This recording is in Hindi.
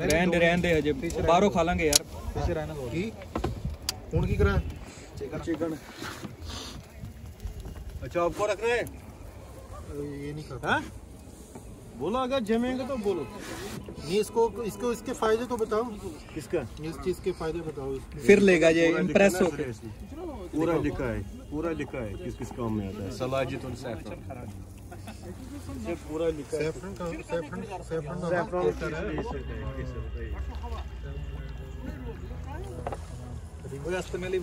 ਰਹਿਣ ਦੇ ਰਹਿਣ ਦੇ ਹਜੇ ਬਾਹਰੋਂ ਖਾ ਲਾਂਗੇ ਯਾਰ ਪਿੱਛੇ ਰਹਿਣਾ ਦੋ ਕੀ ਹੁਣ ਕੀ ਕਰਾਂ चिकन अच्छा आपको रख रहे हैं ये नहीं खाता हैं? बोलो अगर जमेंगे तो बोलो। नहीं इसको इसको इसके फ़ायदे तो बताओ। किसका? इस चीज़ के फ़ायदे बताओ। ਫਿਰ लेगा जे पूरा इंप्रेस हो पूरा लिखा है पूरा लिखा है किस किस काम में आता है। सलाजित और सैफरन। ये पूरा लिखा है। सैफरन का सैफरन सैफरन का सैफरन